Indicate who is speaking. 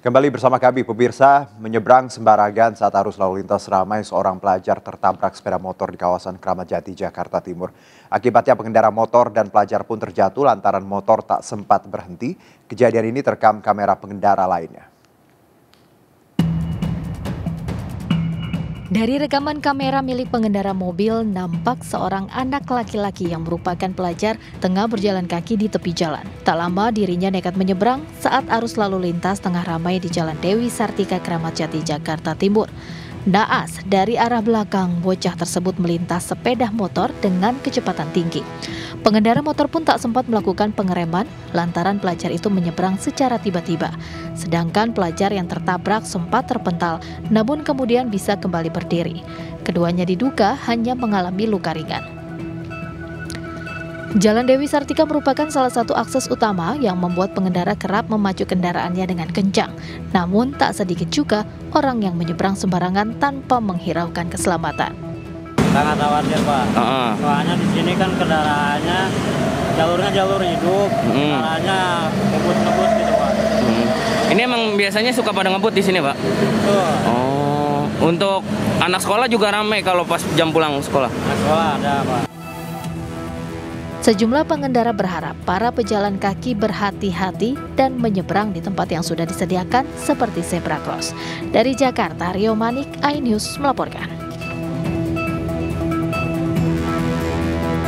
Speaker 1: Kembali bersama kami, pemirsa menyeberang sembarangan saat arus lalu lintas ramai seorang pelajar tertabrak sepeda motor di kawasan Kramat Jati, Jakarta Timur. Akibatnya pengendara motor dan pelajar pun terjatuh lantaran motor tak sempat berhenti. Kejadian ini terekam kamera pengendara lainnya.
Speaker 2: Dari rekaman kamera milik pengendara mobil, nampak seorang anak laki-laki yang merupakan pelajar tengah berjalan kaki di tepi jalan. Tak lama dirinya nekat menyeberang saat arus lalu lintas tengah ramai di Jalan Dewi Sartika Kramat Jati, Jakarta Timur. Naas dari arah belakang bocah tersebut melintas sepeda motor dengan kecepatan tinggi. Pengendara motor pun tak sempat melakukan pengereman lantaran pelajar itu menyeberang secara tiba-tiba. Sedangkan pelajar yang tertabrak sempat terpental namun kemudian bisa kembali berdiri. Keduanya diduga hanya mengalami luka ringan. Jalan Dewi Sartika merupakan salah satu akses utama yang membuat pengendara kerap memacu kendaraannya dengan kencang. Namun tak sedikit juga orang yang menyeberang sembarangan tanpa menghiraukan keselamatan.
Speaker 3: Sangat khawatir Pak.
Speaker 4: Uh -uh.
Speaker 3: Soalnya di sini kan kendaraannya jalurnya jalur hidup,
Speaker 4: Hmm.
Speaker 3: kendaraannya ngebut-ngebut gitu Pak.
Speaker 4: Hmm. Ini emang biasanya suka pada ngebut di sini, Pak?
Speaker 3: Tuh,
Speaker 4: Oh, untuk anak sekolah juga ramai kalau pas jam pulang sekolah.
Speaker 3: nah sekolah ada Pak.
Speaker 2: Sejumlah pengendara berharap para pejalan kaki berhati-hati dan menyeberang di tempat yang sudah disediakan seperti zebra cross. Dari Jakarta, Rio Manik, iNews melaporkan.